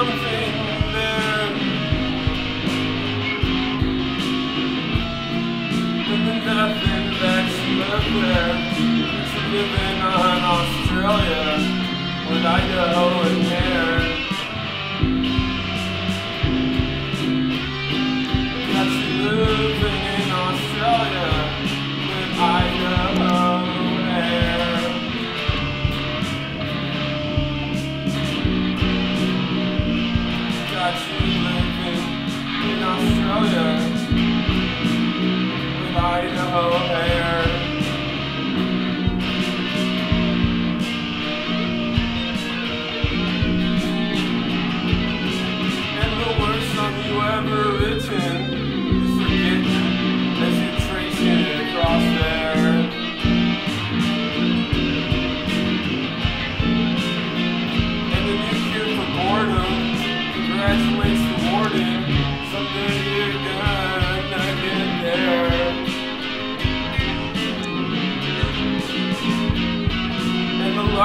And the nothing that's left living Australia. With Idaho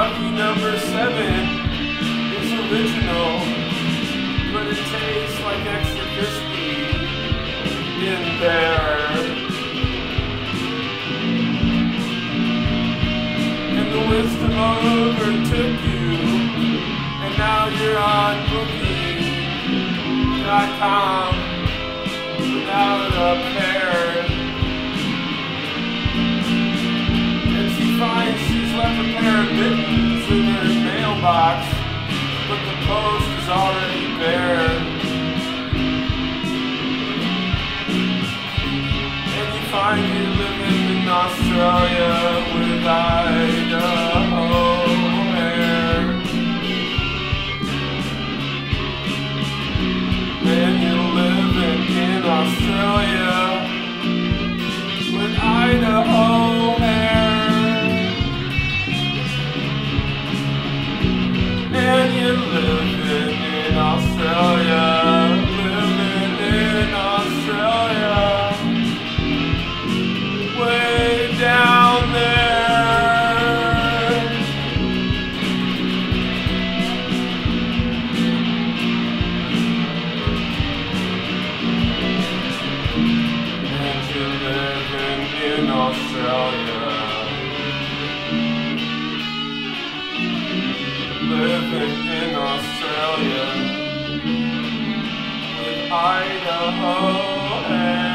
Lucky number seven is original, but it tastes like extra crispy in there. And the wisdom overtook you, and now you're on booking.com without a pair. unprepared mittens in his mailbox, but the post is already bare. And you find you living in Australia. Australia, living in Australia, way down there. And you're living in Australia, living in Australia. Idaho. And